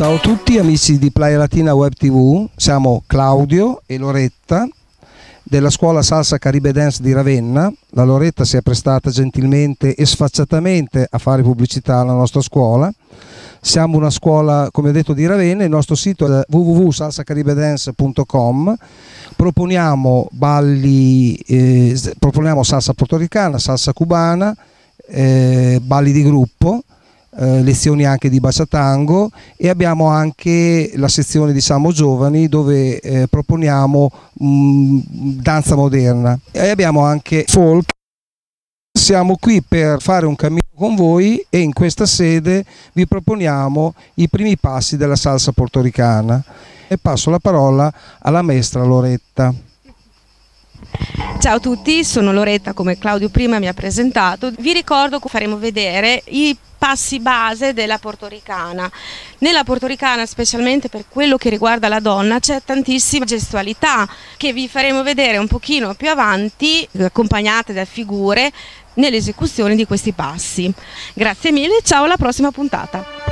Ciao a tutti amici di Playa Latina Web TV, siamo Claudio e Loretta della scuola Salsa Caribe Dance di Ravenna. La Loretta si è prestata gentilmente e sfacciatamente a fare pubblicità alla nostra scuola. Siamo una scuola, come ho detto, di Ravenna, il nostro sito è www.salsacaribedance.com. Proponiamo balli, eh, proponiamo salsa portoricana, salsa cubana, eh, balli di gruppo eh, lezioni anche di baciatango e abbiamo anche la sezione diciamo giovani dove eh, proponiamo mh, mm, danza moderna. E abbiamo anche folk. Siamo qui per fare un cammino con voi e in questa sede vi proponiamo i primi passi della salsa portoricana. E passo la parola alla maestra Loretta. Ciao a tutti, sono Loretta come Claudio prima mi ha presentato. Vi ricordo che faremo vedere i passi base della portoricana. Nella portoricana, specialmente per quello che riguarda la donna, c'è tantissima gestualità che vi faremo vedere un pochino più avanti, accompagnate da figure nell'esecuzione di questi passi. Grazie mille, ciao alla prossima puntata.